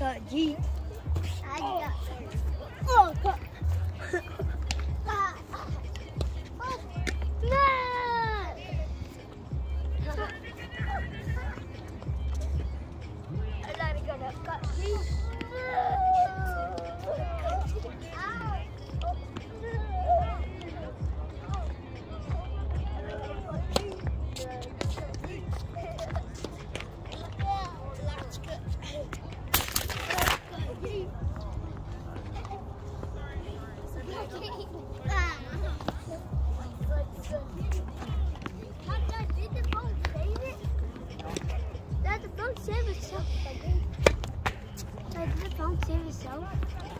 Codinho. Save itself? Did the phone save itself?